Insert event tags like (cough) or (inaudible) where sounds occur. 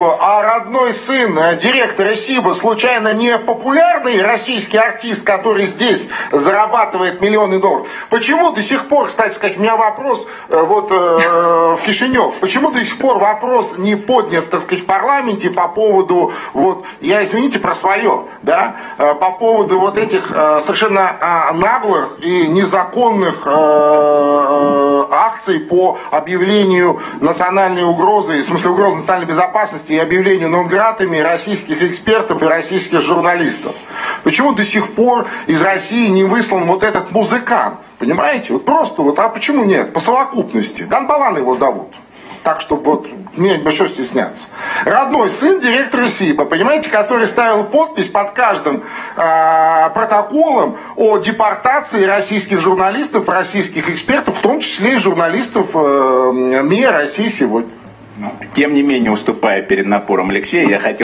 А родной сын э, директора СИБа случайно не популярный российский артист, который здесь зарабатывает миллионы долларов? Почему до сих пор, кстати сказать, у меня вопрос э, вот э, в (laughs) Кишинев, почему до сих пор вопрос не поднят, так сказать, в парламенте по поводу, вот, я извините про свое, да, э, по поводу вот этих э, совершенно э, наглых и незаконных э, акций по объявлению национальной угрозы, в смысле угрозы национальной безопасности и объявлению нонгратами российских экспертов и российских журналистов. Почему до сих пор из России не выслан вот этот музыкант? Понимаете? Вот просто вот, а почему нет? По совокупности. Дан его зовут. Так, чтобы вот мне большой стесняться. Родной сын директора СИБа, понимаете, который ставил подпись под каждым э, протоколом о депортации российских журналистов, российских экспертов, в том числе и журналистов э, МИА России сегодня. Тем не менее, уступая перед напором Алексея, я хотел